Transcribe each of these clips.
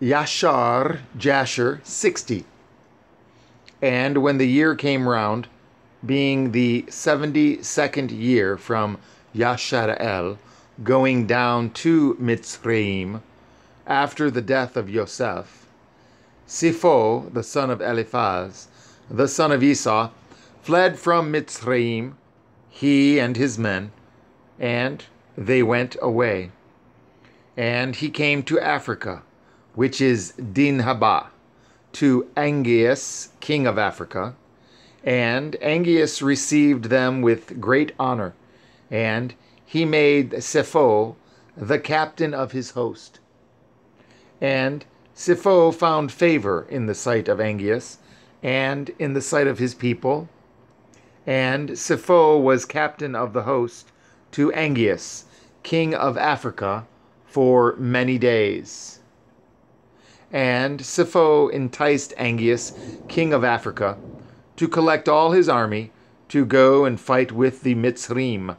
Yashar Jasher sixty. And when the year came round, being the seventy second year from Yashar'el, going down to Mitzrayim, after the death of Yosef, Sipho, the son of Eliphaz, the son of Esau, fled from Mitzrayim, he and his men, and they went away. And he came to Africa, which is Dinhabah, to Angeas, king of Africa. And Angeas received them with great honor, and he made Sipho the captain of his host. And Sipho found favor in the sight of Angeas and in the sight of his people. And Sipho was captain of the host to Angeas, king of Africa, for many days. And Sipho enticed Angeas, king of Africa, to collect all his army to go and fight with the Mitzrim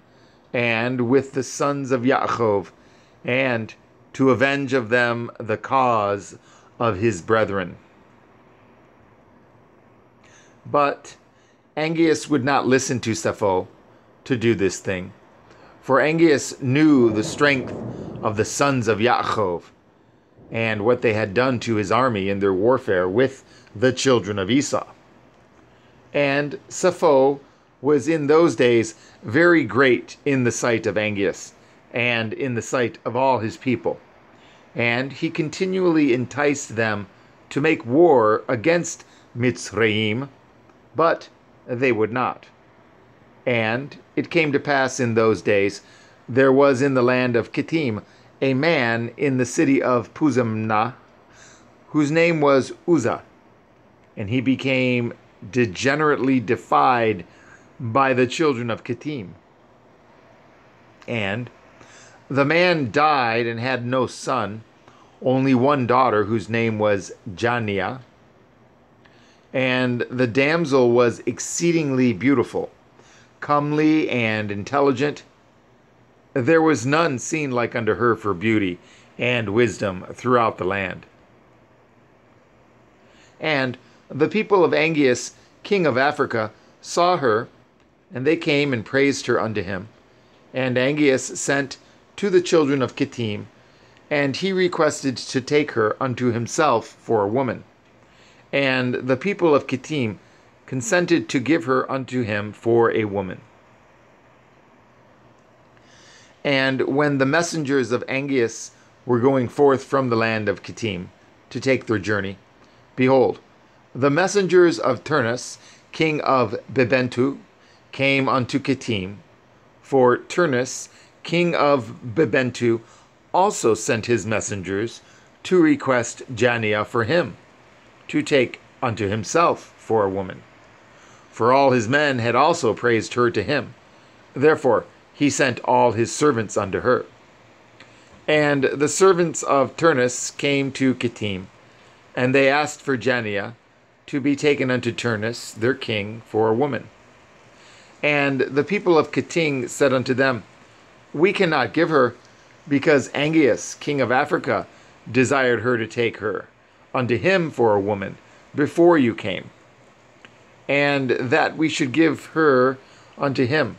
and with the sons of Yaakov, and to avenge of them the cause of his brethren. But Angeas would not listen to Sipho to do this thing, for Angeas knew the strength of the sons of Yaakov and what they had done to his army in their warfare with the children of Esau. And Sipho was in those days very great in the sight of Angeas and in the sight of all his people. And he continually enticed them to make war against Mitzrayim, but they would not. And it came to pass in those days, there was in the land of Kittim a man in the city of Puzimna, whose name was Uzu, and he became degenerately defied by the children of Kittim. And the man died and had no son, only one daughter whose name was Jania. And the damsel was exceedingly beautiful, comely, and intelligent. There was none seen like unto her for beauty and wisdom throughout the land. And the people of Angeas, king of Africa, saw her, and they came and praised her unto him. And Angeas sent to the children of Kittim, and he requested to take her unto himself for a woman. And the people of Kittim consented to give her unto him for a woman. And when the messengers of Angeas were going forth from the land of Kittim to take their journey, behold, the messengers of Turnus, king of Bibentu, came unto Kittim, for Turnus king of Bibentu, also sent his messengers to request Jania for him, to take unto himself for a woman. For all his men had also praised her to him. Therefore he sent all his servants unto her. And the servants of Turnus came to Kittim, and they asked for Jania to be taken unto Turnus, their king, for a woman. And the people of Kittim said unto them, we cannot give her, because Angeas, king of Africa, desired her to take her unto him for a woman before you came, and that we should give her unto him.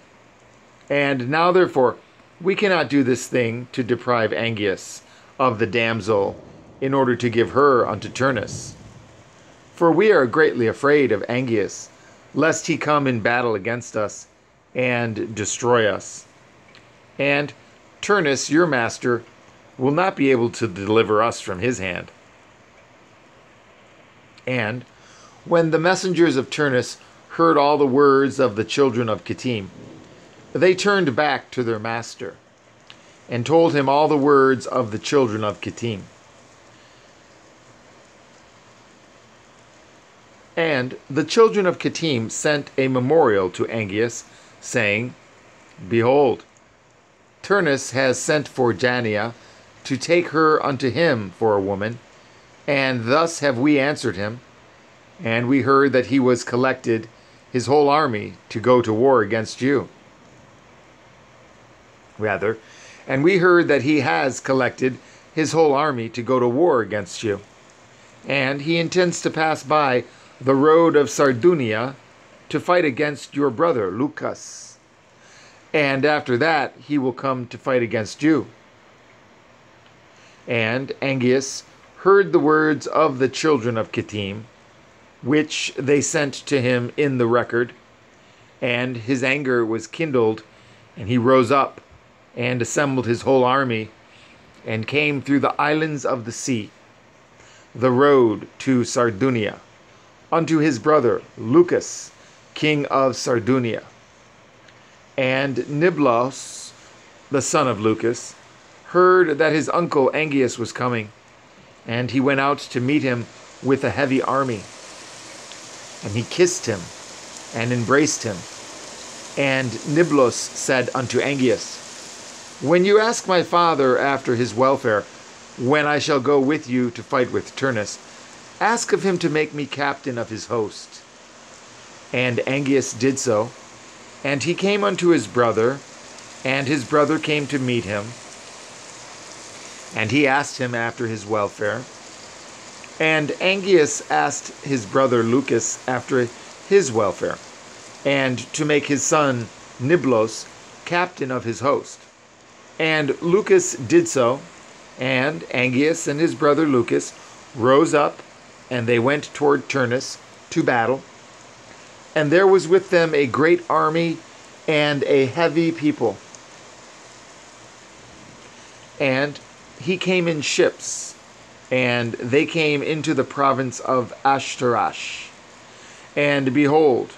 And now, therefore, we cannot do this thing to deprive Angeas of the damsel in order to give her unto Turnus. For we are greatly afraid of Angeas, lest he come in battle against us and destroy us and Turnus, your master, will not be able to deliver us from his hand. And when the messengers of Turnus heard all the words of the children of Kittim, they turned back to their master and told him all the words of the children of Kittim. And the children of Kittim sent a memorial to Angeas, saying, Behold, Turnus has sent for Jania to take her unto him for a woman, and thus have we answered him. And we heard that he was collected his whole army to go to war against you. Rather, and we heard that he has collected his whole army to go to war against you. and he intends to pass by the road of Sardunia to fight against your brother Lucus. And after that, he will come to fight against you. And Angeas heard the words of the children of Kittim, which they sent to him in the record, and his anger was kindled, and he rose up and assembled his whole army, and came through the islands of the sea, the road to Sardunia, unto his brother Lucus, king of Sardunia. And Niblos, the son of Lucus, heard that his uncle Angeas was coming, and he went out to meet him with a heavy army. And he kissed him and embraced him. And Niblos said unto Angeas, When you ask my father after his welfare, when I shall go with you to fight with Turnus, ask of him to make me captain of his host. And Angeas did so, and he came unto his brother, and his brother came to meet him. And he asked him after his welfare. And Angeas asked his brother Lucus after his welfare, and to make his son Niblos captain of his host. And Lucus did so, and Angeas and his brother Lucus rose up, and they went toward Turnus to battle. And there was with them a great army and a heavy people. And he came in ships, and they came into the province of Ashtorash. And behold,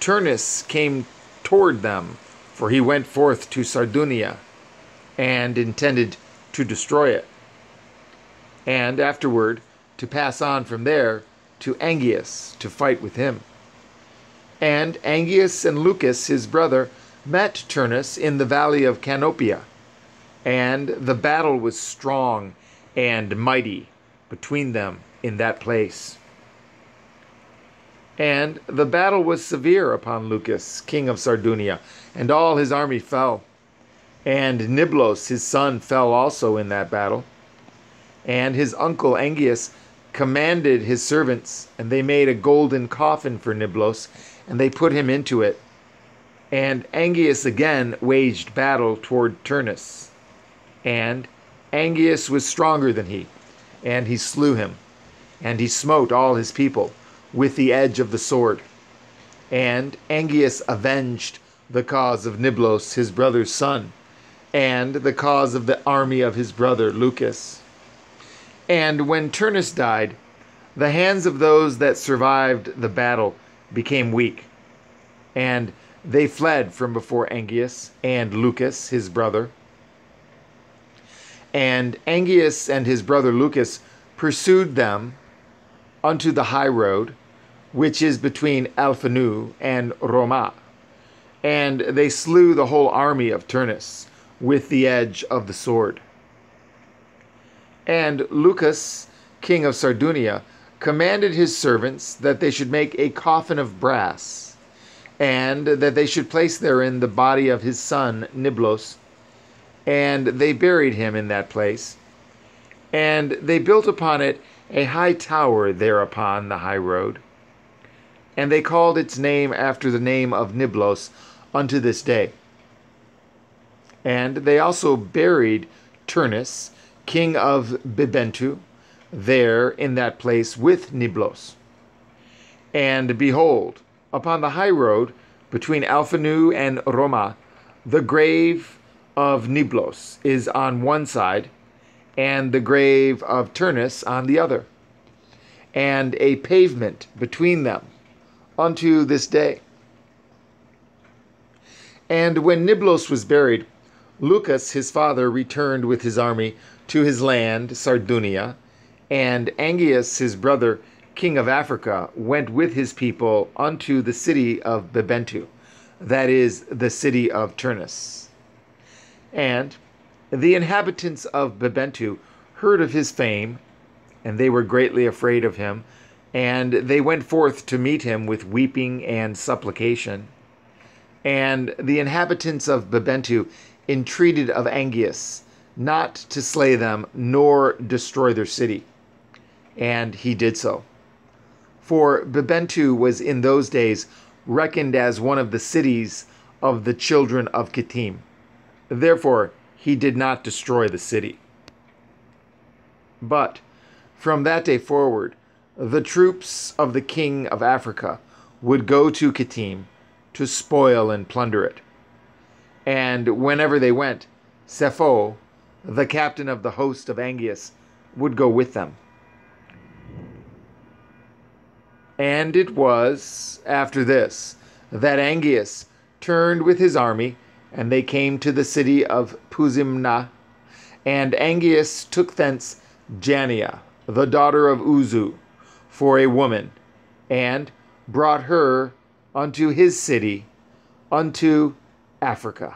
Turnus came toward them, for he went forth to Sardunia, and intended to destroy it, and afterward to pass on from there to Angeas to fight with him. And Angeas and Lucus, his brother, met Turnus in the valley of Canopia, and the battle was strong and mighty between them in that place. And the battle was severe upon Lucus, king of Sardunia, and all his army fell. And Niblos, his son, fell also in that battle. And his uncle Angeas commanded his servants, and they made a golden coffin for Niblos, and they put him into it. And Angeas again waged battle toward Turnus. And Angeas was stronger than he, and he slew him. And he smote all his people with the edge of the sword. And Angeas avenged the cause of Niblos, his brother's son, and the cause of the army of his brother Lucus. And when Turnus died, the hands of those that survived the battle became weak, and they fled from before Angeas and Lucus, his brother. And Angeas and his brother Lucus pursued them unto the high road, which is between Alphanu and Romah. And they slew the whole army of Turnus with the edge of the sword. And Lucus, king of Sardunia, commanded his servants that they should make a coffin of brass, and that they should place therein the body of his son Niblos. And they buried him in that place. And they built upon it a high tower thereupon the high road. And they called its name after the name of Niblos unto this day. And they also buried Turnus, king of Bibentu, there in that place with Niblos. And behold, upon the high road between Alphanu and Romah, the grave of Niblos is on one side, and the grave of Turnus on the other, and a pavement between them unto this day. And when Niblos was buried, Lucus his father returned with his army to his land, Sardunia, and Angeas his brother, king of Africa, went with his people unto the city of Bibentu, that is, the city of Turnus. And the inhabitants of Bibentu heard of his fame, and they were greatly afraid of him, and they went forth to meet him with weeping and supplication. And the inhabitants of Bibentu entreated of Angeas not to slay them nor destroy their city. and he did so. For Bibentu was in those days reckoned as one of the cities of the children of Kittim. Therefore, he did not destroy the city. But from that day forward, the troops of the king of Africa would go to Kittim to spoil and plunder it. And whenever they went, Sepho, the captain of the host of Angeas, would go with them. And it was after this that Angeas turned with his army, and they came to the city of Puzimna. And Angeas took thence Jania, the daughter of Uzu, for a woman, and brought her unto his city, unto Africa.